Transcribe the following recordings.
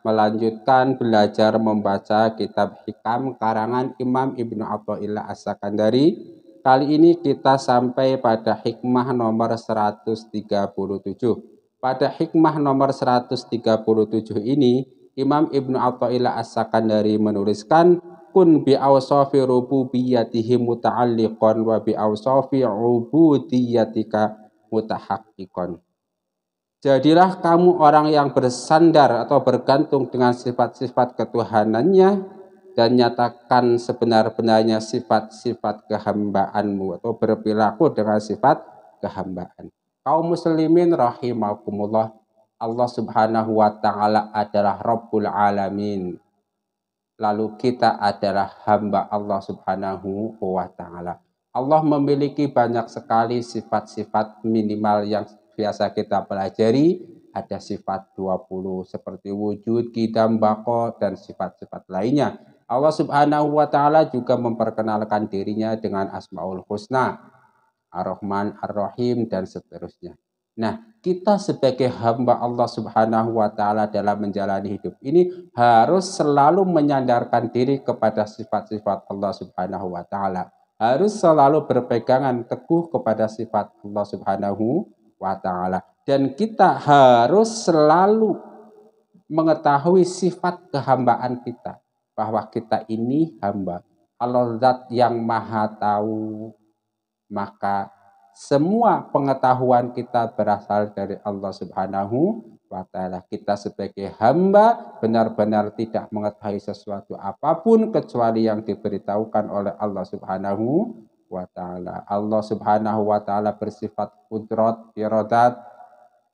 melanjutkan belajar membaca kitab hikam karangan Imam Ibnu Athaillah As-Sakandari. Kali ini kita sampai pada hikmah nomor 137. Pada hikmah nomor 137 ini, Imam Ibnu Athaillah As-Sakandari menuliskan kun bi awsafi rububiyyatihi muta'alliqan wa bi awsafi ubudiyyatika mutahaqqiqan. Jadilah kamu orang yang bersandar atau bergantung dengan sifat-sifat ketuhanannya dan nyatakan sebenar-benarnya sifat-sifat kehambaanmu atau berperilaku dengan sifat kehambaan. Kaum muslimin rahimakumullah, Allah Subhanahu wa taala adalah Rabbul alamin. Lalu kita adalah hamba Allah Subhanahu wa taala. Allah memiliki banyak sekali sifat-sifat minimal yang biasa kita pelajari ada sifat 20 seperti wujud, kidam, bako, dan sifat-sifat lainnya. Allah subhanahu wa ta'ala juga memperkenalkan dirinya dengan Asma'ul Husna, Ar-Rahman, Ar-Rahim, dan seterusnya. Nah, kita sebagai hamba Allah subhanahu wa ta'ala dalam menjalani hidup ini harus selalu menyandarkan diri kepada sifat-sifat Allah subhanahu wa ta'ala. Harus selalu berpegangan teguh kepada sifat Allah subhanahu wa taala. Dan kita harus selalu mengetahui sifat kehambaan kita bahwa kita ini hamba. Allah zat yang maha tahu. Maka semua pengetahuan kita berasal dari Allah Subhanahu wa taala. Kita sebagai hamba benar-benar tidak mengetahui sesuatu apa pun kecuali yang diberitahukan oleh Allah Subhanahu wa taala. Allah Subhanahu wa taala bersifat kudrat, iradat,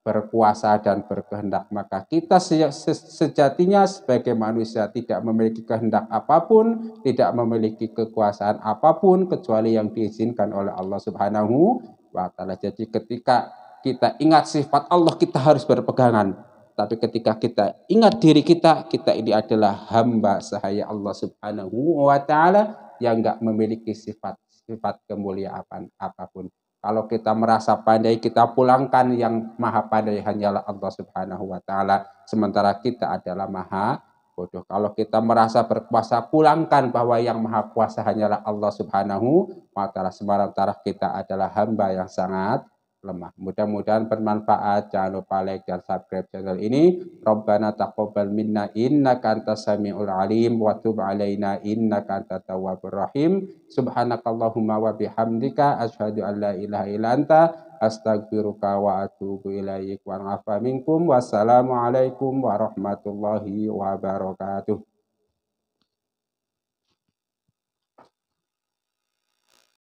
berkuasa dan berkehendak. Maka kita sejatinya sebagai manusia tidak memiliki kehendak apa pun, tidak memiliki kekuasaan apa pun kecuali yang diizinkan oleh Allah Subhanahu wa taala. Jadi ketika kita ingat sifat Allah kita harus berpegangan. Tapi ketika kita ingat diri kita, kita ini adalah hamba sahaya Allah Subhanahu wa taala yang enggak memiliki sifat sifat kemuliaan apa pun. Kalau kita merasa pandai, kita pulangkan yang maha pandai hanyalah Allah Subhanahu wa taala, sementara kita adalah maha bodoh. Kalau kita merasa berkuasa, pulangkan bahwa yang maha kuasa hanyalah Allah Subhanahu wa taala, sementara kita adalah hamba yang sangat lemah. Mudah-mudahan bermanfaat. Jangan lupa like dan subscribe channel ini. Rabbana taqabbal minna innaka antas samiul alim wa tub alaina innaka antat tawwabur rahim. Subhanakallahumma wa bihamdika asyhadu an la ilaha illa anta astaghfiruka wa atubu ilaik wa minkum. Wassalamualaikum warahmatullahi wabarakatuh.